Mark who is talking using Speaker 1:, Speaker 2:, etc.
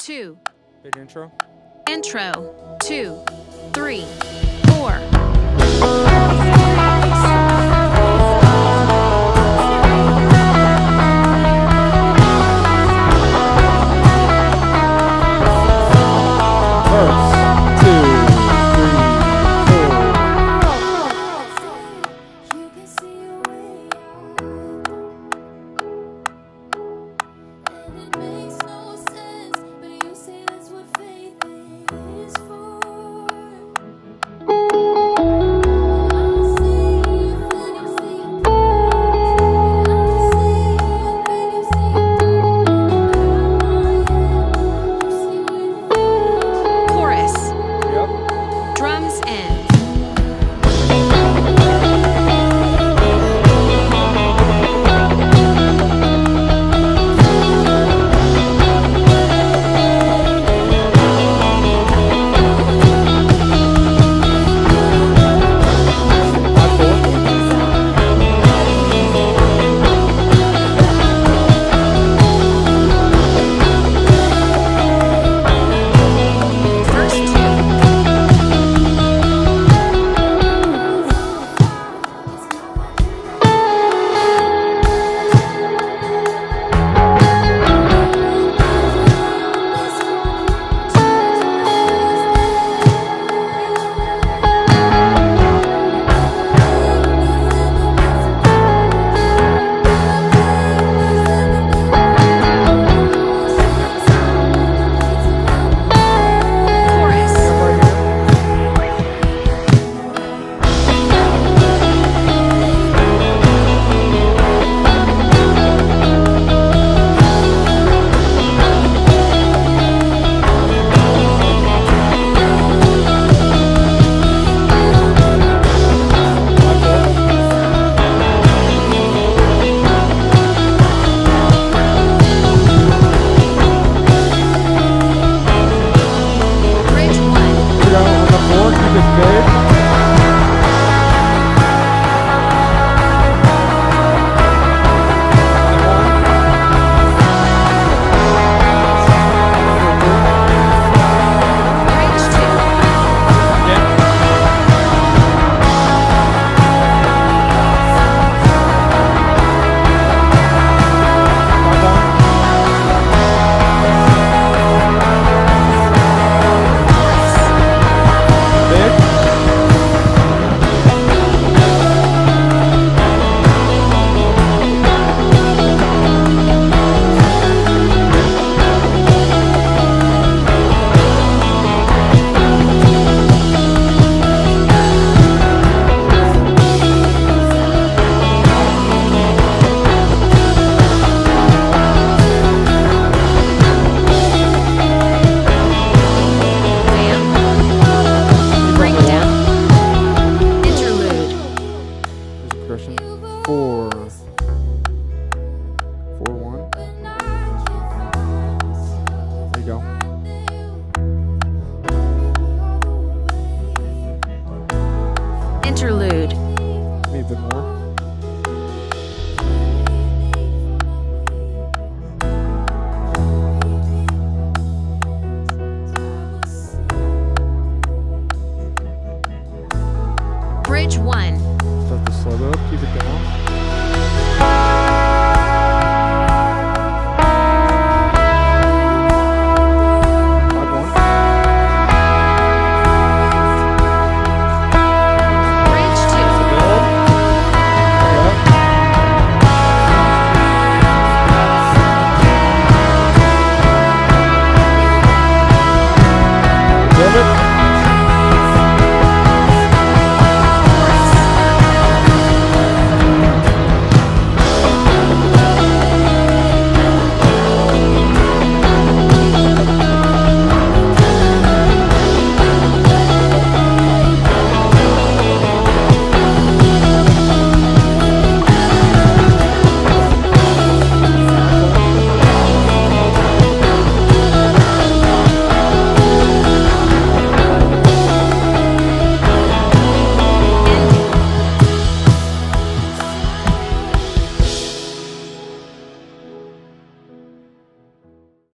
Speaker 1: two,
Speaker 2: Big intro.
Speaker 1: intro, two, three, four.
Speaker 2: Verse. Two, three, four.
Speaker 3: You
Speaker 1: Interlude.
Speaker 2: Maybe a bit more.